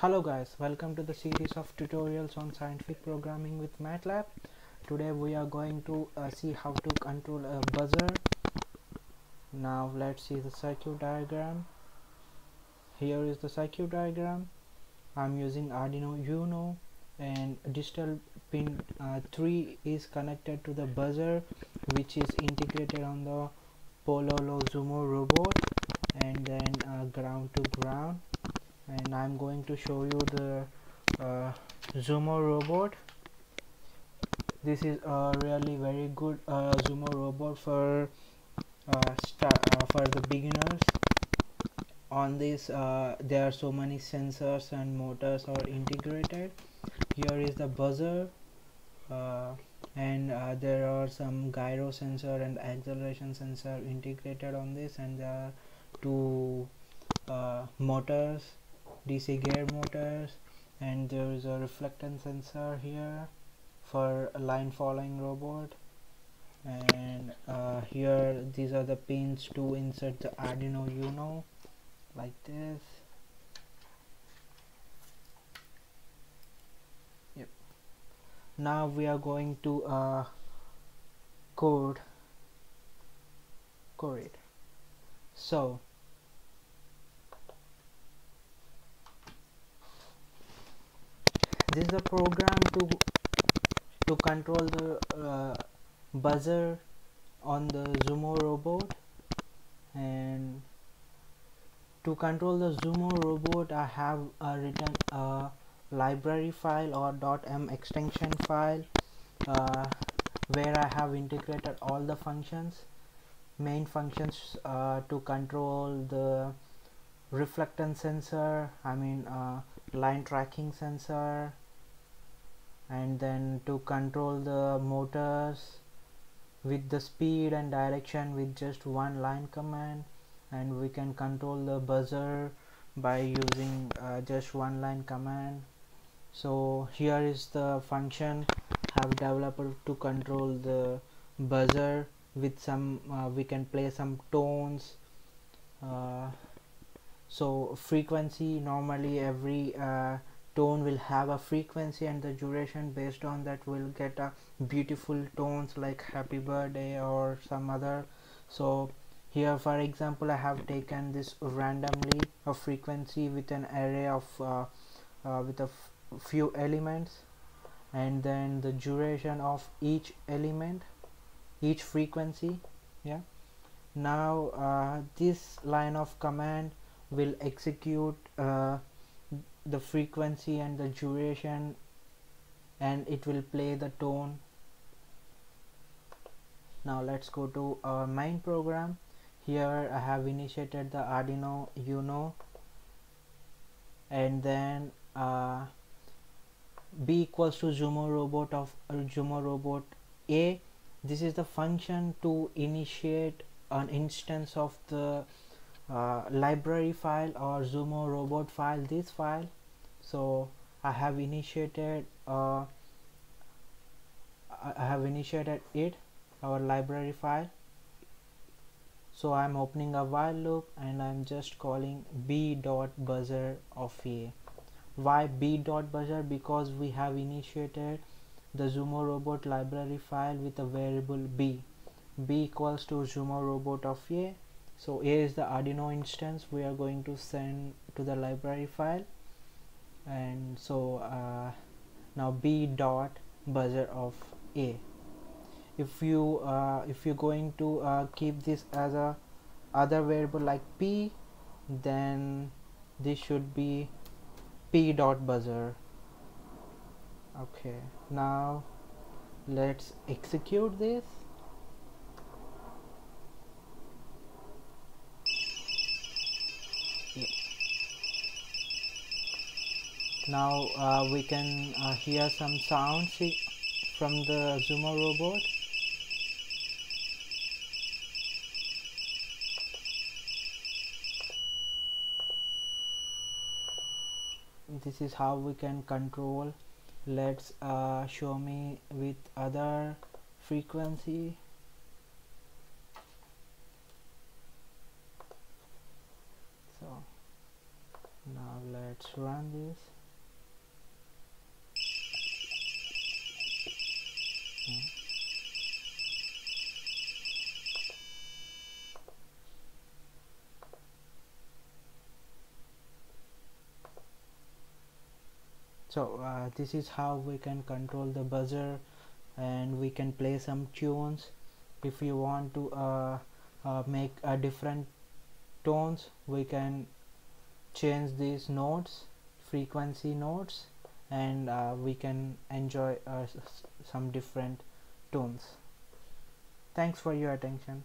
Hello guys, welcome to the series of tutorials on scientific programming with MATLAB. Today we are going to uh, see how to control a buzzer. Now let's see the circuit diagram. Here is the circuit diagram. I'm using Arduino Uno and digital pin uh, 3 is connected to the buzzer which is integrated on the Pololu Zumo robot and then uh, ground to ground and I'm going to show you the uh, Zumo robot. This is a really very good uh, Zumo robot for uh, uh, for the beginners. On this uh, there are so many sensors and motors are integrated. Here is the buzzer and there are some gyro sensor and acceleration sensor integrated on this. And there are two motors DC gear motors and there is a reflectance sensor here for a line following robot. And uh, here these are the pins to insert the Arduino Uno like this. Yep. Now we are going to uh, code code it. So this is a program to to control the uh, buzzer on the Zumo robot and to control the Zumo robot I have uh, written a library file or .m extension file uh, where I have integrated all the functions main functions uh, to control the reflectance sensor I mean uh, line tracking sensor and then to control the motors with the speed and direction with just one line command. And we can control the buzzer by using uh, just one line command. So here is the function. Have developed to control the buzzer with some uh, we can play some tones. Uh, so frequency normally every uh, tone will have a frequency and the duration based on that will get a beautiful tones like happy birthday or some other. So here for example I have taken this randomly a frequency with an array of uh, uh, with a few elements and then the duration of each element each frequency yeah. Now uh, this line of command will execute uh, the frequency and the duration and it will play the tone. Now let's go to our main program. Here I have initiated the Arduino Uno and then uh, b equals to Zumo robot of uh, Zumo robot a. This is the function to initiate an instance of the uh, library file or Zumo robot file this file. So I have initiated uh, I have initiated it our library file. So I'm opening a while loop and I'm just calling b dot buzzer of a. Why b dot buzzer because we have initiated the Zumo robot library file with a variable b. b equals to Zumo robot of a so here is the Arduino instance. We are going to send to the library file. And so uh, now b dot buzzer of a. If you uh, if you're going to uh, keep this as a other variable like p then this should be p dot buzzer. Okay. Now let's execute this now uh, we can uh, hear some sounds from the Zumo robot. This is how we can control. Let's uh, show me with other frequency. So now let's run this so uh, this is how we can control the buzzer and we can play some tunes. If you want to uh, uh, make a different tones we can change these notes frequency notes and uh, we can enjoy uh, some different tones. Thanks for your attention